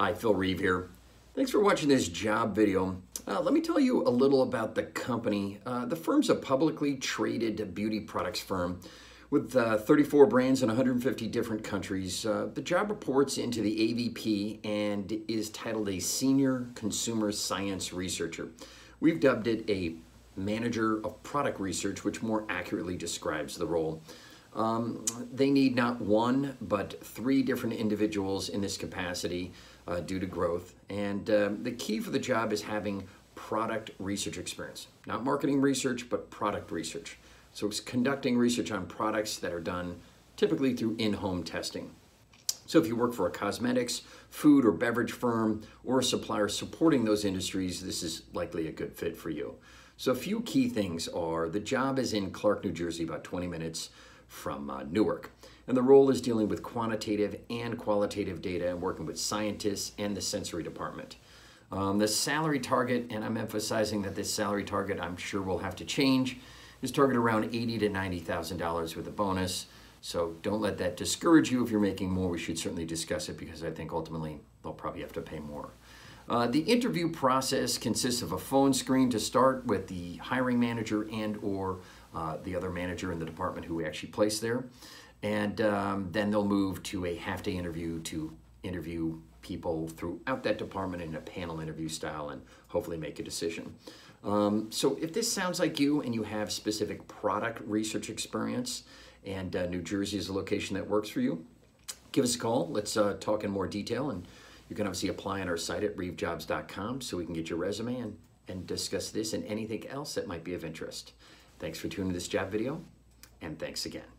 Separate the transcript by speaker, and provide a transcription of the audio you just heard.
Speaker 1: Hi, Phil Reeve here. Thanks for watching this job video. Uh, let me tell you a little about the company. Uh, the firm's a publicly traded beauty products firm with uh, 34 brands in 150 different countries. Uh, the job reports into the AVP and is titled a Senior Consumer Science Researcher. We've dubbed it a Manager of Product Research, which more accurately describes the role. Um, they need not one, but three different individuals in this capacity uh, due to growth. And um, the key for the job is having product research experience, not marketing research, but product research. So it's conducting research on products that are done typically through in-home testing. So if you work for a cosmetics, food, or beverage firm, or a supplier supporting those industries, this is likely a good fit for you. So a few key things are the job is in Clark, New Jersey, about 20 minutes from uh, Newark. And the role is dealing with quantitative and qualitative data and working with scientists and the sensory department. Um, the salary target, and I'm emphasizing that this salary target I'm sure will have to change, is targeted around eighty to ninety thousand dollars with a bonus. So don't let that discourage you. If you're making more, we should certainly discuss it because I think ultimately they'll probably have to pay more. Uh, the interview process consists of a phone screen to start with the hiring manager and or the other manager in the department who we actually place there. And um, then they'll move to a half day interview to interview people throughout that department in a panel interview style and hopefully make a decision. Um, so if this sounds like you and you have specific product research experience and uh, New Jersey is a location that works for you, give us a call. Let's uh, talk in more detail and you can obviously apply on our site at reevejobs.com so we can get your resume and, and discuss this and anything else that might be of interest. Thanks for tuning to this job video, and thanks again.